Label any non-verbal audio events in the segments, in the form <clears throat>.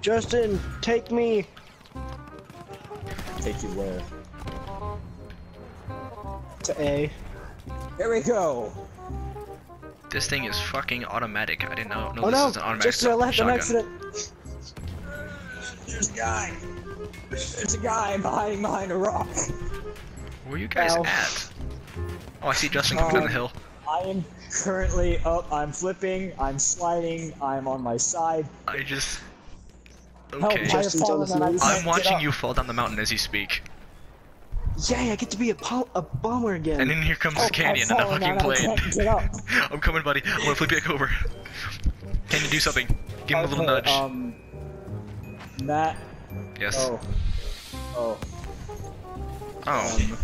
Justin, take me. Take you where? To A. There we go. This thing is fucking automatic. I didn't know, know Oh this no! is an automatic Just to left an accident. There's a guy. There's a guy behind behind a rock. Where you guys Ow. at? Oh, I see Justin coming down the Um, hill. I am currently up. I'm flipping. I'm sliding. I'm on my side. I just. Help! Okay. I have fallen I I'm watching you fall down the mountain as you speak. Yay! I get to be a, pol- a bomber again. And then here comes Oh, the canyon and the fucking plane. get up. <laughs> I'm coming, buddy. I'm gonna flip you back over. Can you do something? Give him a little nudge. Um, Matt. yes. Oh. Oh. oh.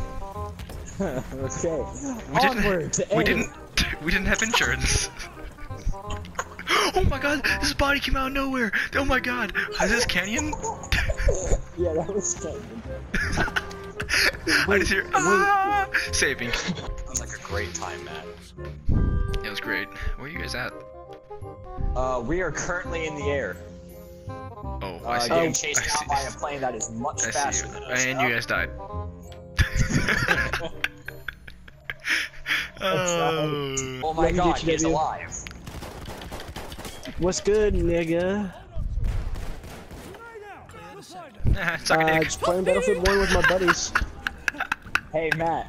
Um. <laughs> okay. we didn't. To <laughs> we didn't. We didn't have insurance. Oh my god! This body came out of nowhere. Oh my god! Is this canyon? <laughs> Yeah, that was Canyon. <laughs> I just hear ah! saving. Sounds like a great time, Matt. It was great. Where are you guys at? Uh, we are currently in the air. Oh, Uh, I see. getting I chased see. down by a plane that is much I see faster you. than us. And you guys died. <laughs> oh. Oh my god, get he's alive. What's good, nigga? <laughs> Suck a Uh, just playing Battlefield 1 with my buddies. Hey, Matt.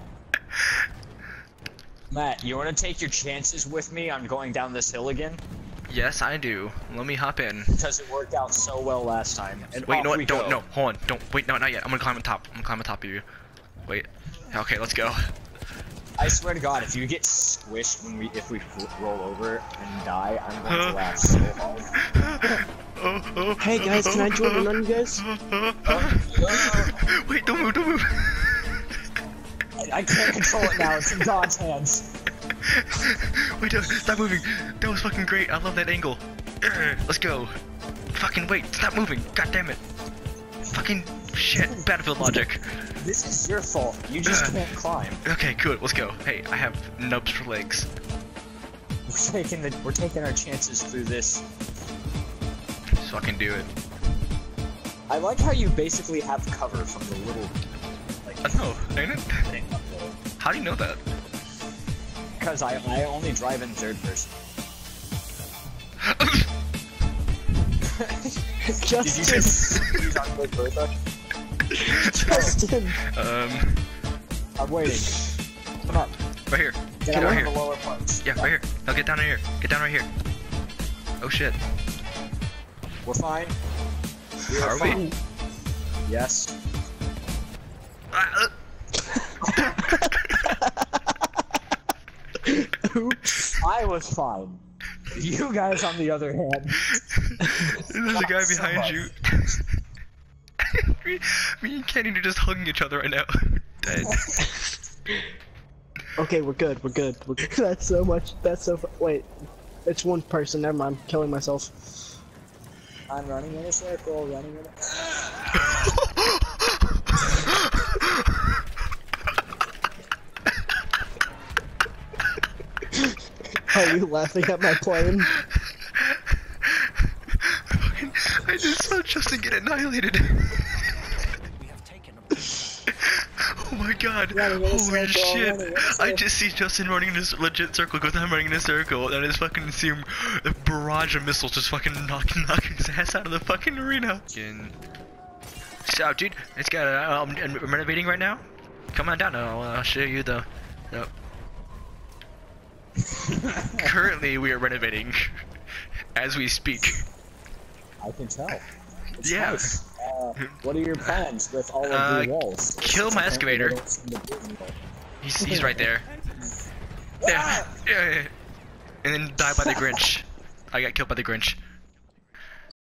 Matt, you want to take your chances with me on going down this hill again? Yes, I do. Let me hop in. Because it worked out so well last time. And Wait, no. Don't, go. no, hold on. Don't, wait, no, not yet. I'm gonna climb on top. I'm gonna climb on top of you. Wait. Okay, let's go. I swear to God, if you get squished when we if we roll over and die, I'm going to laugh so hard. <laughs> Hey guys, can I join in on you guys? Wait, don't move, don't move. I can't control it now. It's in God's hands. Wait, no, stop moving. That was fucking great. I love that angle. <clears throat> Let's go. Fucking wait, stop moving. God damn it. Fucking shit. Battlefield logic. This is your fault. You just uh, can't climb. Okay, good. Let's go. Hey, I have nubs for legs. We're taking the we're taking our chances through this. So I can do it. I like how you basically have cover from the little like I know, ain't it? thing. How do you know that? Because I I only drive in third person. <laughs> <laughs> Did you Justin, just use on third person? Justin. um, I'm waiting. Come on. right here. Get Get right here. the lower parts. Yeah, right here. No, get down here. Get down right here. Oh shit. We're fine. We Are we? fine. Yes. Ah, Oops. I was fine. You guys, on the other hand, There's a guy behind so you. Me, me and Kenny are just hugging each other right now. <laughs> Dead. <laughs> Okay, we're good. We're good. We're good. <laughs> That's so much. That's so. Fu- Wait, it's one person. Never mind. I'm killing myself. I'm running in a circle, running in a... Are you laughing at my plane? I just saw Justin get annihilated. oh my god. Running in a Holy shit. running in a I circle. just see Justin running in this legit circle, goes down running in a circle, and I just fucking see him, a barrage of missiles just fucking knocking, <laughs> knocking his ass out of the fucking arena. Fucking- So, dude, it's got, uh, I'm, I'm renovating right now. Come on down, I'll, I'll show you the, the <laughs> Currently, we are renovating <laughs> as we speak. I can tell. It's Yeah. nice. Uh, <laughs> what are your plans with all of Uh, the walls? kill my excavator. I don't seem to do anything. He's, he's right there. <laughs> Yeah, yeah, yeah. And then die by the Grinch. I got killed by the Grinch.